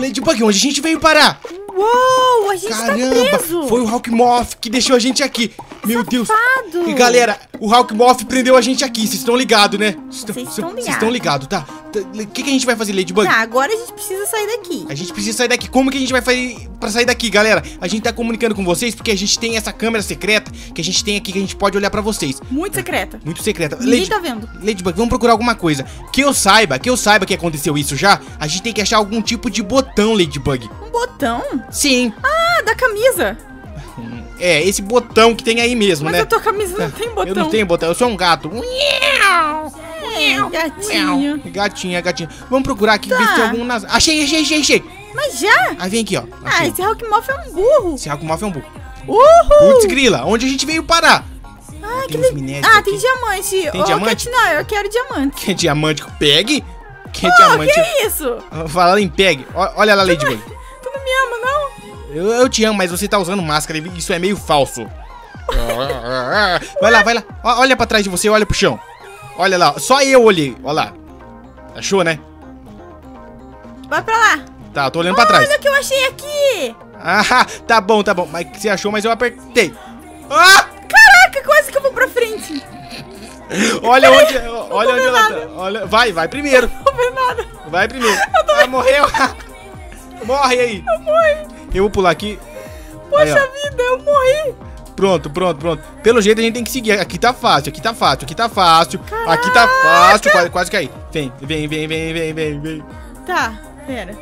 Ladybug, onde a gente veio parar? Uou, a gente tá Caramba, preso. foi o Hawkmoth que deixou a gente aqui. Meu Deus. Safado. E galera, o Hawkmoth prendeu a gente aqui, vocês estão ligados, né? Vocês estão Vocês estão ligados, tá? O que, que a gente vai fazer, Ladybug? Tá, agora a gente precisa sair daqui. A gente precisa sair daqui. Como que a gente vai fazer pra sair daqui, galera? A gente tá comunicando com vocês porque a gente tem essa câmera secreta que a gente tem aqui que a gente pode olhar pra vocês. Muito secreta. Muito secreta. Ninguém Lady- tá vendo. Ladybug, vamos procurar alguma coisa. Que eu saiba, que eu saiba que aconteceu isso já. A gente tem que achar algum tipo de botão, Ladybug. Um botão? Sim. Ah, da camisa. É, esse botão que tem aí mesmo, Mas né? a tua camisa não tem botão. Eu não tenho botão, eu sou um gato. É, gatinho. Gatinha, gatinha. Vamos procurar aqui, Tá. ver se tem algum nas... Achei, achei, achei, achei. Mas já? Aí vem aqui, ó. Ah, Achei. esse Hawkmoth é um burro. Esse Hawkmoth é um burro. Uhul. Putz, grila, onde a gente veio parar? Ah, tem Ah, aqui. tem diamante. Tem Ô, diamante? Não, eu quero diamante. Que é diamante pegue? Que é Pô, diamante? que é isso? Falando em pegue, olha lá, Ladybug. Tu não me ama, não? Eu, eu te amo, mas você tá usando máscara e isso é meio falso. Vai lá, vai lá. Olha pra trás de você, olha pro chão. Olha lá, só eu olhei. Olha lá. Achou, né? Vai pra lá. Tá, eu tô olhando pra trás. Olha o que eu achei aqui. Ah, tá bom, tá bom. Mas você achou, mas eu apertei. Ah! Caraca, quase que eu vou pra frente. Olha onde, olha onde ela nada. tá. Olha, vai, vai primeiro. Não vou ver nada. Vai primeiro. Ah, morreu. Morre aí. Eu morri. Eu vou pular aqui. Poxa Aí, vida, eu morri. Pronto, pronto, pronto. Pelo jeito a gente tem que seguir. Aqui tá fácil, aqui tá fácil, aqui tá fácil. Aqui tá fácil. Quase, quase caí. Vem, vem, vem, vem, vem, vem, vem. Tá, pera.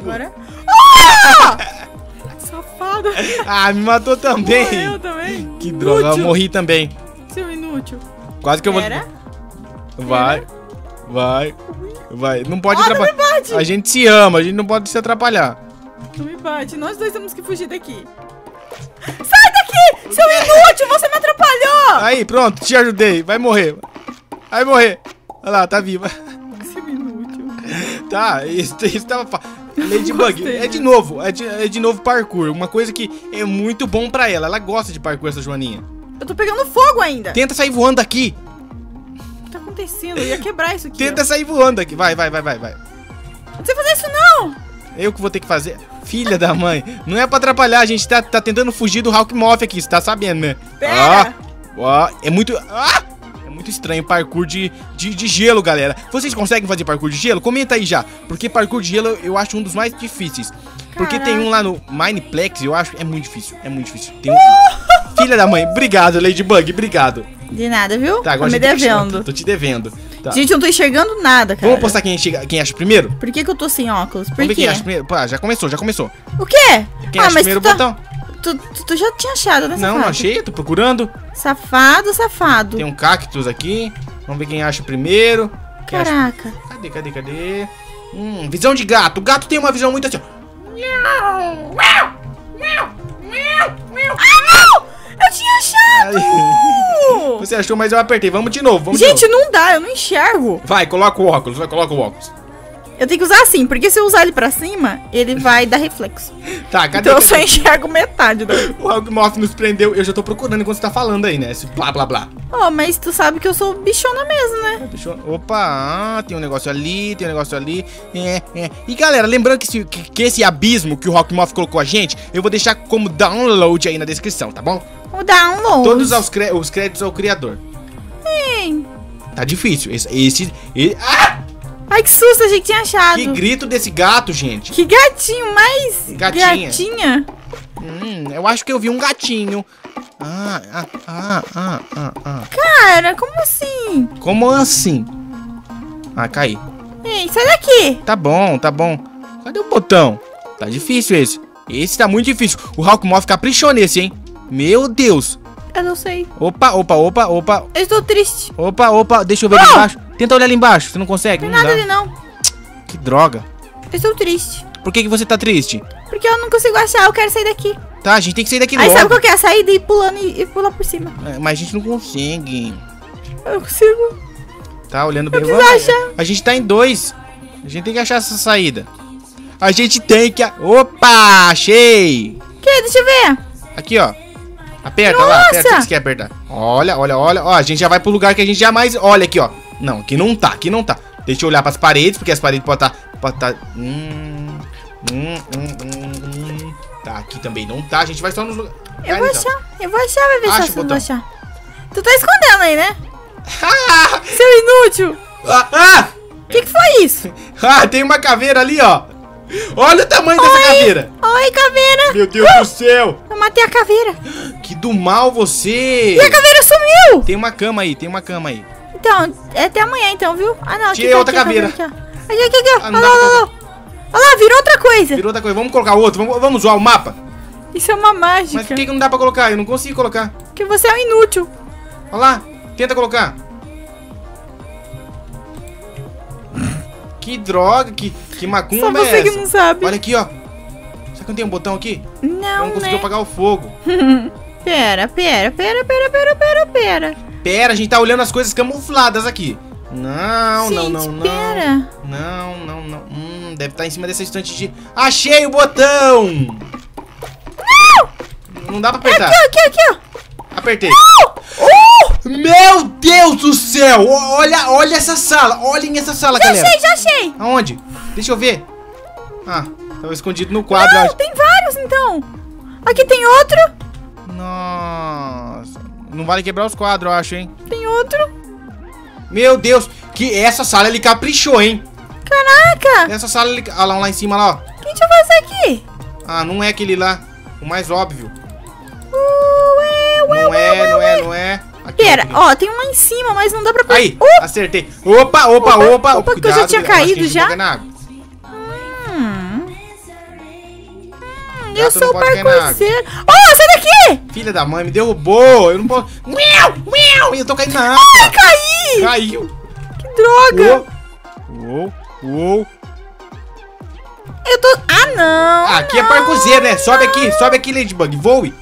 Agora. Ah! Safado. Ah, me matou também. Morreu também. Que droga, eu morri também. Seu inútil. Quase que eu vou. Pera. Vai, vai, vai. Não pode não atrapalhar. bate. A gente se ama, a gente não pode se atrapalhar. Não me bate. Nós dois temos que fugir daqui. Sai daqui! Seu inútil, você me atrapalhou! Aí, pronto, te ajudei. Vai morrer. Vai morrer. Olha lá, tá viva. Seu inútil. Tá, isso, isso tava. fa- Ladybug, é de novo, é de, é de novo parkour. Uma coisa que é muito bom pra ela. Ela gosta de parkour, essa Joaninha. Eu tô pegando fogo ainda. Tenta sair voando daqui. O que tá acontecendo? Eu ia quebrar isso aqui. Tenta ó. sair voando aqui. Vai, vai, vai, vai, vai. Não sei fazer isso, não! Eu que vou ter que fazer. Filha da mãe. Não é pra atrapalhar, a gente tá, tá tentando fugir do Hawkmoth aqui, você tá sabendo, né? Pera. Ó, ó, é muito. Ah! É muito estranho parkour de, de, de gelo, galera. Vocês conseguem fazer parkour de gelo? Comenta aí já. Porque parkour de gelo eu acho um dos mais difíceis. Porque tem um lá no Mineplex, eu acho. É muito difícil. É muito difícil. Tem um. Filha da mãe, obrigado, Ladybug, obrigado. De nada, viu? Tá, agora tô me chamar- devendo. Tô te devendo. Tá. Gente, eu não tô enxergando nada, cara. Vamos apostar quem, chega, quem acha primeiro? Por que, que eu tô sem óculos? Por Vamos ver quê? quem acha primeiro. Já começou, já começou. O quê? Quem ah, acha primeiro tá- botão? Tu, tu, tu já tinha achado, né, Não, não achei, tô procurando. Safado, safado. Tem um cactus aqui. Vamos ver quem acha primeiro. Quem acha- Caraca. Cadê, cadê, cadê? Hum, visão de gato. O gato tem uma visão muito assim. ó. Ah, não! Eu tinha achado! Aí. Você achou, mas eu apertei. Vamos de novo, vamos Gente, de novo. não dá, eu não enxergo. Vai, coloca o óculos, vai, coloca o óculos. Eu tenho que usar assim, porque se eu usar ele pra cima, ele vai dar reflexo. Tá, cadê? Então eu só enxergo metade do. O Hawkmoth nos prendeu. Eu já tô procurando enquanto você tá falando aí, né? Esse blá blá blá. Oh, mas tu sabe que eu sou bichona mesmo, né? Deixa eu... Opa, ah, tem um negócio ali, tem um negócio ali. É, é. E galera, lembrando que esse, que, que esse abismo que o Hawkmoth colocou a gente, eu vou deixar como download aí na descrição, tá bom? O download. Todos os, cré- os créditos ao criador. Sim. Tá difícil. Esse. esse, e- ah! Ai, que susto, a gente tinha achado. Que grito desse gato, gente. Que gatinho mais Gatinha. gatinha. Hum, eu acho que eu vi um gatinho. Ah, ah, ah, ah, ah, ah. Cara, como assim? Como assim? Ah, caí. Ei, sai daqui. Tá bom, tá bom. Cadê o botão? Tá difícil esse. Esse tá muito difícil. O Hawkmoth caprichou nesse, hein? Meu Deus. Eu não sei. Opa, opa, opa, opa. Eu estou triste. Opa, opa. Deixa eu ver Ah! embaixo. Tenta olhar ali embaixo. Você não consegue? Não tem nada dá. ali, não. Que droga. Eu estou triste. Por que, que você tá triste? Porque eu não consigo achar, eu quero sair daqui. Tá, a gente tem que sair daqui Aí logo. sabe qual que é? A saída e ir pulando e, e pular por cima. É, Mas a gente não consegue. Eu não consigo. Tá olhando bem. preciso Vamos- achar. A gente tá em dois. A gente tem que achar essa saída. A gente tem que. Opa! Achei! Que? Deixa eu ver. Aqui, ó. Aperta lá, Nossa! aperta o que você quer apertar. Olha, olha, olha. Ó, a gente já vai pro lugar que a gente jamais. Olha aqui, ó. Não, aqui não tá, aqui não tá. Deixa eu olhar pras paredes, porque as paredes podem tá. Pode tá. Hum. Hum, hum, hum, hum. Tá, aqui também não tá. A gente vai só nos lugares. Eu vou achar, eu vou achar, vai ver Acha se eu vou achar. Tu tá escondendo aí, né? Ah, Seu inútil! ah, ah! O que, que foi isso? Ah, tem uma caveira ali, ó. Olha o tamanho dessa caveira. Oi, caveira! Meu Deus do céu. Eu matei a caveira. Que do mal você. E a caveira sumiu! Tem uma cama aí, tem uma cama aí. Então, é até amanhã então, viu? Ah, não, Tirei tá, outra aqui caveira. Aqui, ó. Aqui, aqui, aqui. Ah, Olha lá, olha lá. Olha lá, virou outra coisa. Virou outra coisa. Vamos colocar outro. Vamos, vamos zoar o mapa. Isso é uma mágica. Mas por que, que não dá pra colocar? Eu não consigo colocar. Porque você é um inútil. Olha lá. Tenta colocar. Que droga, que, que macumba Só você é que não sabe. Olha aqui, ó. Será que não tem um botão aqui? Eu Não, não consigo né? apagar o fogo. Pera, pera, pera, pera, pera, pera, pera. Pera, a gente tá olhando as coisas camufladas aqui. Não, Gente, não, não, não. pera. Não, não, não. Hum, deve estar em cima dessa estante de. Achei o botão! Não! Não dá pra apertar. Aqui, aqui, aqui, ó. Apertei. Uh! Meu Deus do céu! Olha, olha essa sala. Olhem essa sala, Já galera. achei, já achei. Aonde? Deixa eu ver. Ah, tava escondido no quadro. Não, acho. tem vários então. Aqui tem outro. Nossa. Não vale quebrar os quadros, eu acho, hein? Tem outro. Meu Deus, que essa sala ele caprichou, hein? Caraca. Essa sala ele. Olha lá, um lá em cima, lá, ó. O que deixa eu fazer aqui? Ah, não é aquele lá. O mais óbvio. Ué, ué, Não ué, é, ué, não ué. é, não é. Aqui, Pera, aqui. ó, tem um lá em cima, mas não dá pra... Aí, Uh! acertei. Opa, opa, Opa, opa. opa, que eu já tinha a caído gente já? Hum. Hum, eu sou água. parkourceiro. Oh, sai daqui! Filha da mãe, me derrubou. Eu não posso. Miau, miau. Eu tô caindo na água. Ai, caí! Caiu. Que droga! Uou, uou. Eu tô... Ah, não! Aqui é não, parkourzeiro, né? Sobe não. aqui, sobe aqui, Ladybug. Voe.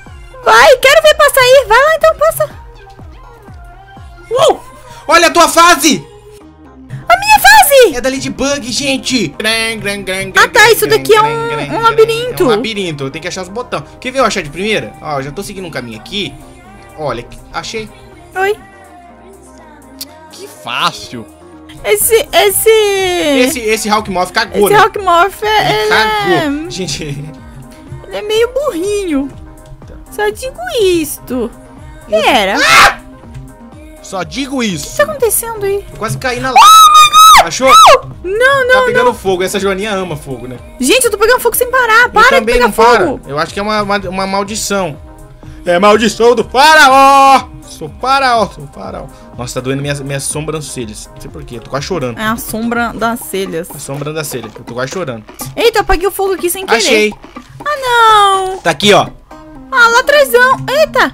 Vai, quero ver passar aí. Vai lá, então, passa. Uou. Olha a tua fase. Fase! É da Ladybug, gente. Ah, tá, isso daqui é um- um labirinto. É um labirinto, eu tenho que achar os botões. Quer ver eu achar de primeira? Ó, já tô seguindo um caminho aqui. Olha, achei. Oi. Que fácil. Esse, esse... Esse, esse Hawkmoth cagou, Esse né? Rockmorph, é, Ele cagou. é, Gente, ele é meio burrinho. Tá. Só digo isto. Pera, o Ah! só digo que isso. tá acontecendo aí? Eu quase caí na lava. Achou? Não, Tá não, pegando fogo. Essa Joaninha ama fogo, né? Gente, eu tô pegando fogo sem parar. Eu Para de também pegar não para. fogo. Eu acho que é uma, uma, uma maldição. É maldição do faraó! Sou faraó, sou faraó. Nossa, tá doendo minhas, minhas sobrancelhas. Não sei porquê, eu tô quase chorando. É a sombra das celhas. A sombra da celha, eu tô quase chorando. Eita, eu apaguei o fogo aqui sem querer. Achei. Ah, não. Tá aqui, ó. Ah, lá atrásão. Eita.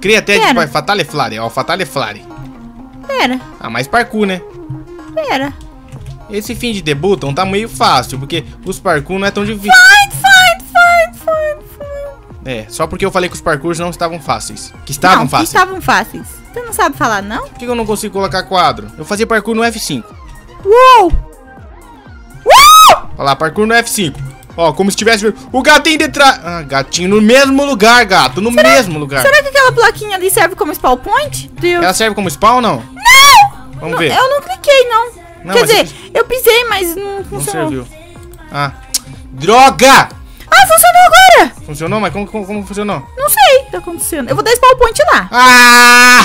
Cria até de Fatale Flare, ó. Fatale Flare. Pera, Ah, mais parkour, né? pera. Esse fim de debutam tá meio fácil, porque os parkour não é tão difícil. Fight, fight, fight, fight, fight. É, só porque eu falei que os parkours não estavam fáceis. Que estavam não, que fáceis. estavam fáceis. Você não sabe falar, não? Por que eu não consigo colocar quadro? Eu fazia parkour no F5. Uou! Uou! Olha lá, parkour no F5. Ó, como se tivesse o gatinho detrás. Ah, gatinho no mesmo lugar, gato. No mesmo lugar. Será que aquela plaquinha ali serve como spawn point? Deus. Ela serve como spawn ou não? Não! Vamos Não, ver. Eu não cliquei, não. Não, Quer dizer, você- eu pisei, mas não Não funcionou. serviu. Ah. Droga! Ah, funcionou agora! Funcionou? Mas como, como, como funcionou? Não sei o que tá acontecendo. Eu vou dar spawn point lá.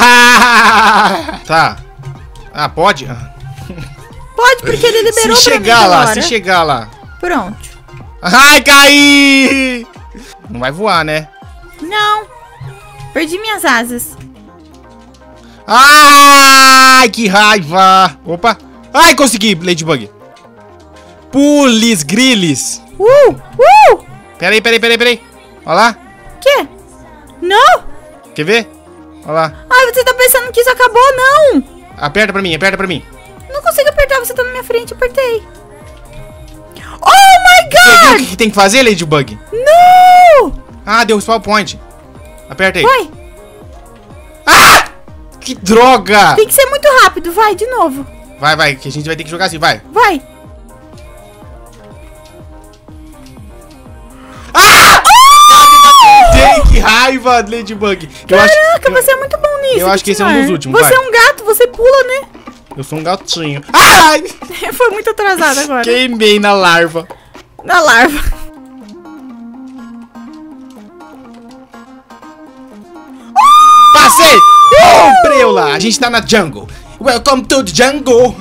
Ah! Tá. Ah, pode? Ah. Pode, porque ele liberou Se chegar lá, agora. se chegar lá. Pronto. Ai, caí! Não vai voar, né? Não. Perdi minhas asas. Ai, que raiva! Opa! Ai, consegui, Ladybug! Pulis, grilis! Uh! Uh! Peraí, peraí, peraí, peraí! Olha lá! Quê? Não? Quer ver? Olha lá! Ai, você tá pensando que isso acabou? Não! Aperta pra mim, aperta pra mim! Não consigo apertar, você tá na minha frente, apertei. Oh my Você viu o god! que, tem que fazer, Ladybug? Não! Ah, deu spawn point. Aperta aí. Vai, Ah! Que droga! tem que ser muito rápido, vai, de novo. Vai, vai, que a gente vai ter que jogar assim, vai. Vai! Ah! ah! Que raiva, Ladybug! Caraca, eu acho, você eu, é muito bom nisso. Eu acho que esse é um dos últimos. Você vai. é um gato, você pula, né? Eu sou um gatinho. Ai! Foi muito atrasado agora. Queimei na larva. Na larva. Passei! Comprei uh! lá! A gente tá na jungle. Welcome to the jungle.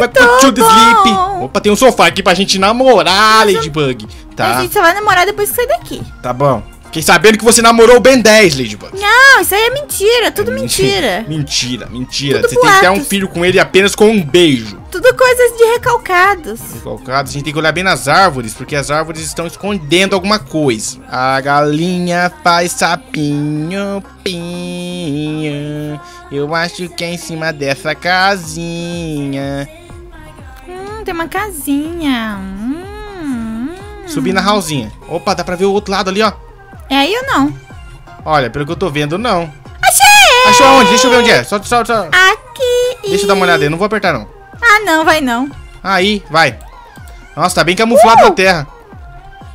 Welcome to the bom. sleep. Opa, tem um sofá aqui pra gente namorar, Ladybug. A Tá, gente só vai namorar depois que sair daqui. tá bom. Fiquei sabendo que você namorou o Ben 10, Ladybug. Não, isso aí é mentira. Tudo mentira. mentira, mentira. Tudo Você tem que ter um boatos. filho com ele apenas com um beijo. Tudo coisas de recalcados. Colocado, a gente tem que olhar bem nas árvores, porque as árvores estão escondendo alguma coisa. A galinha faz sapinho, pinho. Eu acho que é em cima dessa casinha. Hum, tem uma casinha. Hum, hum. Subir na Raulzinha. Opa, dá pra ver o outro lado ali, ó. É aí ou não? Olha, pelo que eu tô vendo, não. Achei! Achou aonde? Deixa eu ver onde é. Só, só, só. Aqui. Deixa eu dar uma olhada aí, não vou apertar não. Ah, não, vai não. Aí, vai. Nossa, tá bem camuflado na terra.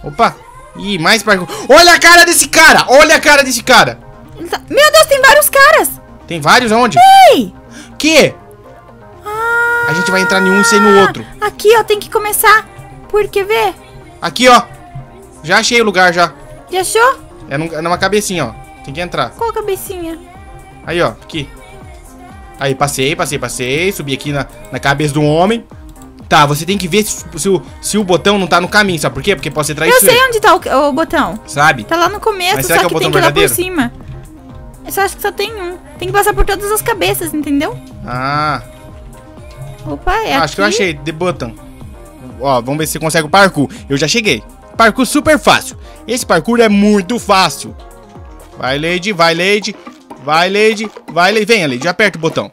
Opa. Ih, mais parkour. Olha a cara desse cara! Olha a cara desse cara! Meu Deus, tem vários caras. Tem vários aonde? Ei! Que? Ah, A gente vai entrar em um e sair no outro. Aqui, ó, tem que começar. Por que ver? Aqui, ó. Já achei o lugar, já. Já achou? É, é numa cabecinha, ó. Tem que entrar. Qual cabecinha? Aí, ó. Aqui. Aí, passei, passei, passei. Subi aqui na, na cabeça do homem. Tá, você tem que ver se, se o, se o botão não tá no caminho, sabe por quê? Porque pode ser Eu traiçoeiro, sei onde tá o, o botão. sabe? Tá lá no começo, Mas será só que é que, o tem botão que ir lá por cima. Eu só acho que só tem um. Tem que passar por todas as cabeças, entendeu? Ah, Opa, é acho aqui. que eu achei. The button. Ó, vamos ver se você consegue o parkour. Eu já cheguei. Parkour super fácil. Esse parkour é muito fácil. Vai, Lady, vai, Lady. Vai, Lady. Vai, Lady. Venha, Lady. Aperta o botão.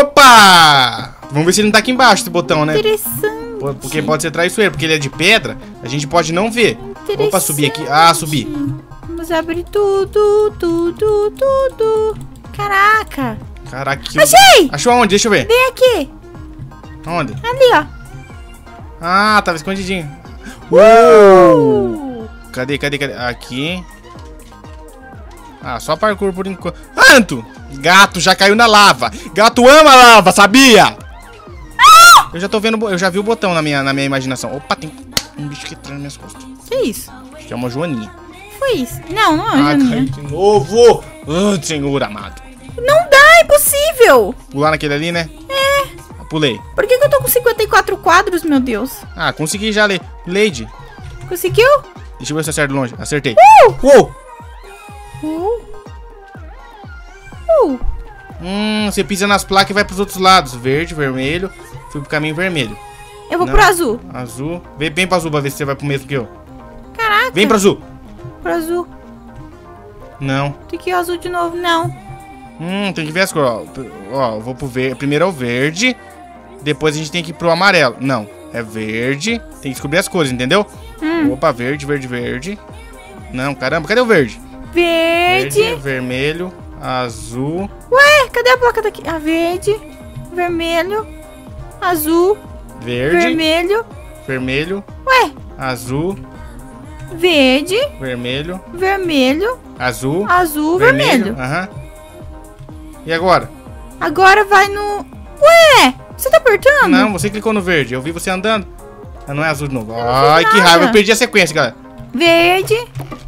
Opa! Vamos ver se ele não tá aqui embaixo, esse botão, né? Interessante. Porque pode ser traiçoeiro, porque ele é de pedra, a gente pode não ver. Opa, subir aqui. Ah, subi. Vamos abrir tudo, tudo, tudo. Caraca. Caraca. Achei! Achou aonde? Deixa eu ver. Vem aqui. Onde? Ali, ó. Ah, tava escondidinho. Uh! Cadê, cadê, cadê? Aqui. Ah, só parkour por enquanto. Anto! Gato já caiu na lava. Gato ama lava, sabia? Eu já tô vendo, eu já vi o botão na minha, na minha imaginação. Opa, tem um bicho que entra nas minhas costas. Que isso? Acho que é uma joaninha. Foi isso? Não, não é Ah, uma de novo. Ah, senhor amado. Não dá, é impossível. Pular naquele ali, né? É. Pulei. Por que, que eu tô com 54 quadros, meu Deus? Ah, consegui já ler. Lady. Conseguiu? Deixa eu ver se eu acerto longe. Acertei. Uh! Uou! Uh. Uh. Hum, você pisa nas placas e vai pros outros lados. Verde, vermelho. Fui pro caminho vermelho. Eu vou Não. pro azul. Azul. Vem, vem pro azul pra ver se você vai pro mesmo que eu. Caraca. Vem pro azul. Pro azul. Não. Tem que ir azul de novo. Não. Hum, tem que ver as cores. Ó, Ó, vou pro verde. Primeiro é o verde. Depois a gente tem que ir pro amarelo. Não. É verde. Tem que descobrir as cores, entendeu? Hum. Opa, verde, verde, verde. Não, caramba, cadê o verde? Verde. vermelho, azul. Ué, cadê a placa daqui? Ah, verde. Vermelho. Azul. Verde, Vermelho. vermelho, Ué, azul, verde. vermelho, Vermelho. azul, Azul. Vermelho. Aham. E agora? Agora vai no... Ué, você tá apertando? Não, você clicou no verde. Eu vi você andando. Ah, não é azul de novo. Ai, que nada. raiva. Eu perdi a sequência, galera. Verde.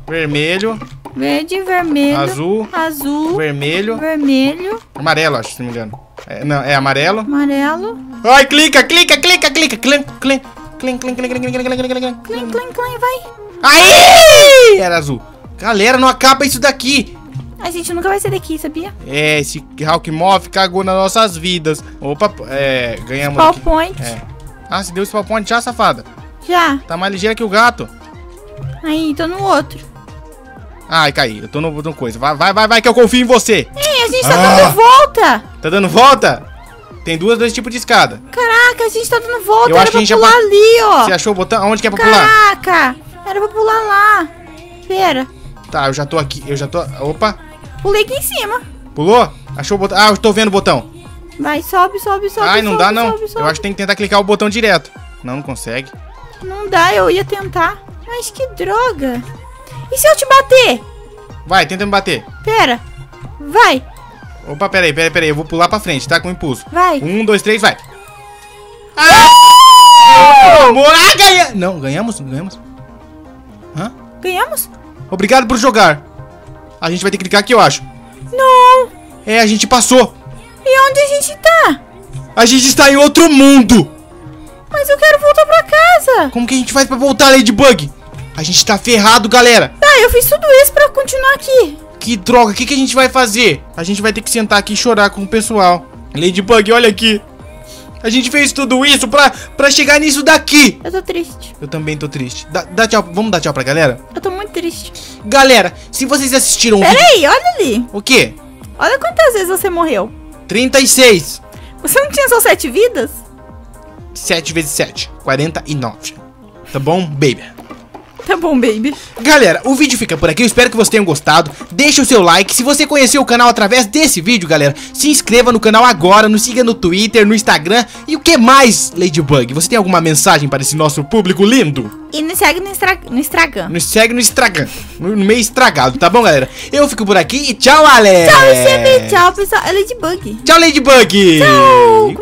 Vermelho, Verde. Vermelho. azul, Azul. vermelho, Vermelho. amarelo, acho, se não me engano. É, não, é amarelo. Amarelo. Ai, clica, clica, clica, clica. Clim, clim, clim, clim, clim, clim, clim, clim, clim, clim, clim. Clim, clim, clim, vai. Aí! Era azul. Galera, não acaba isso daqui. A gente nunca vai sair daqui, sabia? É, esse Hawkmoth cagou nas nossas vidas. Opa, é, ganhamos Spawn aqui. point. É. Ah, você deu esse spawn point já, safada. Já. Tá mais ligeira que o gato. Aí, tô no outro. Ai, caí. Eu tô no, no coisa. Vai, vai, vai, vai, que eu confio em você. Ei, a gente tá Ah. dando volta. Tá dando volta? Tem duas, dois tipos de escada. Caraca, a gente tá dando volta. Eu Era acho que a gente já pular pa- ali, ó. Você achou o botão? Aonde que é pra pular? Caraca. Era pra pular lá. Pera. Tá, eu já tô aqui. Eu já tô. Opa. Pulei aqui em cima. Pulou? Achou o botão? Ah, eu tô vendo o botão. Vai, sobe, sobe, sobe. Ai, não sobe, dá não. Sobe, sobe. Eu acho que tem que tentar clicar o botão direto. Não, não consegue. Não dá, eu ia tentar. Mas que droga. E se eu te bater? Vai, tenta me bater. Pera. Vai, Opa, peraí, peraí, peraí. Eu vou pular pra frente, tá? Com impulso. vai. Um, dois, três, vai. Ah! Ah, ganha... Não, ganhamos? Ganhamos? Hã? Ganhamos? Obrigado por jogar. A gente vai ter que clicar aqui, eu acho. Não. É, a gente passou. E onde a gente tá? A gente está em outro mundo. Mas eu quero voltar pra casa. Como que a gente faz pra voltar, Ladybug? A gente tá ferrado, galera. Tá, eu fiz tudo isso pra continuar aqui. Que droga, o que, que a gente vai fazer? A gente vai ter que sentar aqui e chorar com o pessoal. Ladybug, olha aqui. A gente fez tudo isso pra, pra chegar nisso daqui. Eu tô triste. Eu também tô triste. Dá, dá tchau, vamos dar tchau pra galera? Eu tô muito triste. Galera, se vocês assistiram o vídeo... Peraí, olha ali. O quê? Olha quantas vezes você morreu. 36. Você não tinha só sete vidas? 7 vezes 7. 49. Tá bom, baby? Tá bom, baby. Galera, o vídeo fica por aqui, eu espero que vocês tenham gostado Deixa o seu like, se você conheceu o canal através desse vídeo, galera Se inscreva no canal agora, nos siga no Twitter, no Instagram E o que mais, Ladybug? Você tem alguma mensagem para esse nosso público lindo? E nos segue no, Instra no Instagram. Nos segue no Instagram, no meio estragado, tá bom, galera? Eu fico por aqui e tchau, Ale! Tchau. Tchau, pessoal. É Ladybug. Tchau, Ladybug! Tchau. Uh!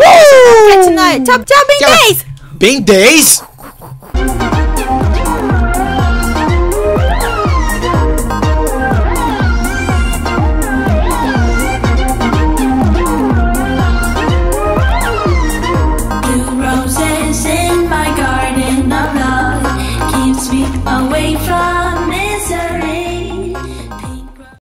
Tchau, tchau, Ben Tchau. 10. Bem 10?